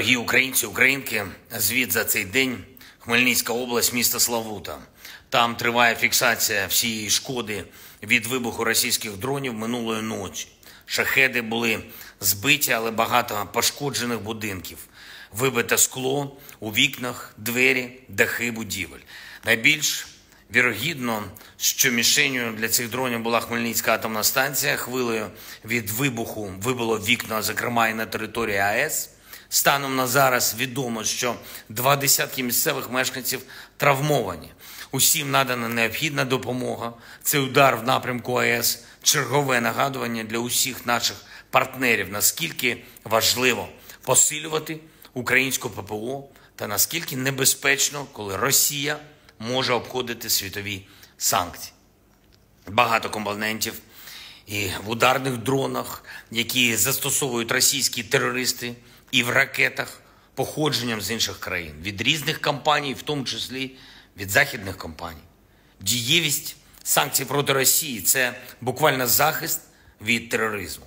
Дорогі українці, українки, звіт за цей день Хмельницька область, місто Славута. Там триває фіксація всієї шкоди від вибуху російських дронів минулої ночі. Шахеди були збиті, але багато пошкоджених будинків. Вибите скло у вікнах, двері, дахи будівель. Найбільш Вірогідно, що мішенью для цих дронів була Хмельницька атомна станція. Хвилею від вибуху вибило вікна, зокрема і на території АЕС. Станом на зараз відомо, що два десятки місцевих мешканців травмовані. Усім надана необхідна допомога. Цей удар в напрямку АЕС чергове нагадування для усіх наших партнерів, наскільки важливо посилювати українську ППО та наскільки небезпечно, коли Росія може обходити світові санкції. Багато компонентів і в ударних дронах, які застосовують російські терористи, і в ракетах походженням з інших країн, від різних компаній, в тому числі від західних компаній. Дієвість санкцій проти Росії це буквально захист від тероризму.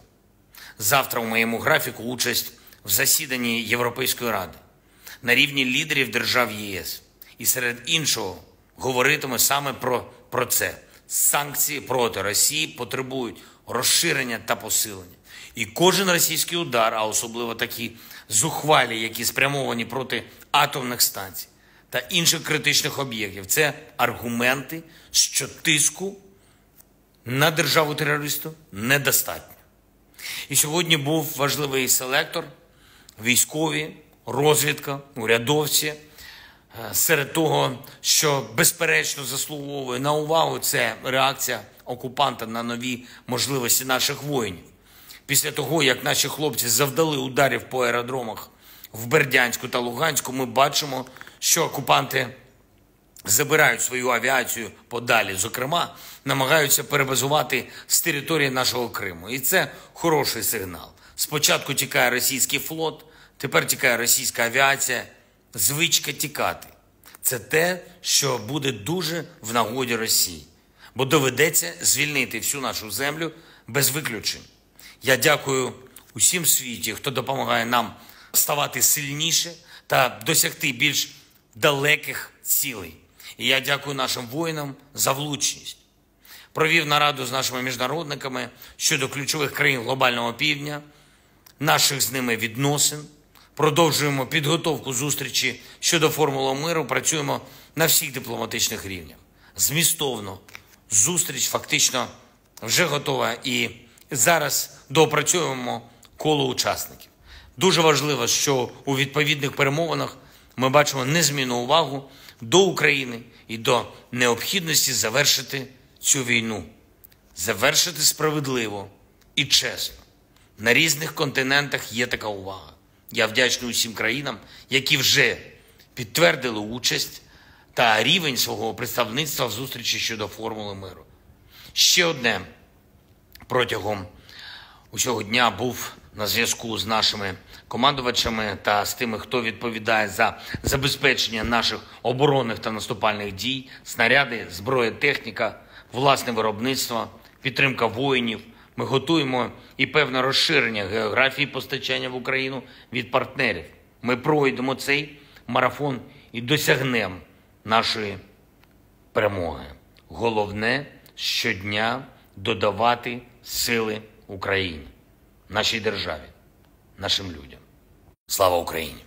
Завтра у моєму графіку участь в засіданні Європейської ради на рівні лідерів держав ЄС. І серед іншого говоритиме саме про, про це. Санкції проти Росії потребують розширення та посилення. І кожен російський удар, а особливо такі зухвалі, які спрямовані проти атомних станцій та інших критичних об'єктів, це аргументи, що тиску на державу терористу недостатньо. І сьогодні був важливий селектор, військові, розвідка, урядовці. Серед того, що безперечно заслуговує на увагу, це реакція окупанта на нові можливості наших воїнів. Після того, як наші хлопці завдали ударів по аеродромах в Бердянську та Луганську, ми бачимо, що окупанти забирають свою авіацію подалі. Зокрема, намагаються перебазувати з території нашого Криму. І це хороший сигнал. Спочатку тікає російський флот, тепер тікає російська авіація. Звичка тікати. Це те, що буде дуже в нагоді Росії, бо доведеться звільнити всю нашу землю без виключень. Я дякую усім світі, хто допомагає нам ставати сильніше та досягти більш далеких цілей. І я дякую нашим воїнам за влучність. Провів нараду з нашими міжнародниками щодо ключових країн глобального півдня, наших з ними відносин. Продовжуємо підготовку зустрічі щодо формули миру. Працюємо на всіх дипломатичних рівнях. Змістовно зустріч фактично вже готова, і зараз доопрацьовуємо коло учасників. Дуже важливо, що у відповідних перемовинах ми бачимо незмінну увагу до України і до необхідності завершити цю війну, завершити справедливо і чесно. На різних континентах є така увага. Я вдячний усім країнам, які вже підтвердили участь та рівень свого представництва в зустрічі щодо формули миру. Ще одне протягом усього дня був на зв'язку з нашими командувачами та з тими, хто відповідає за забезпечення наших оборонних та наступальних дій, снаряди, зброя, техніка, власне виробництво, підтримка воїнів. Ми готуємо і певне розширення географії постачання в Україну від партнерів. Ми пройдемо цей марафон і досягнемо нашої перемоги. Головне щодня додавати сили Україні, нашій державі, нашим людям. Слава Україні!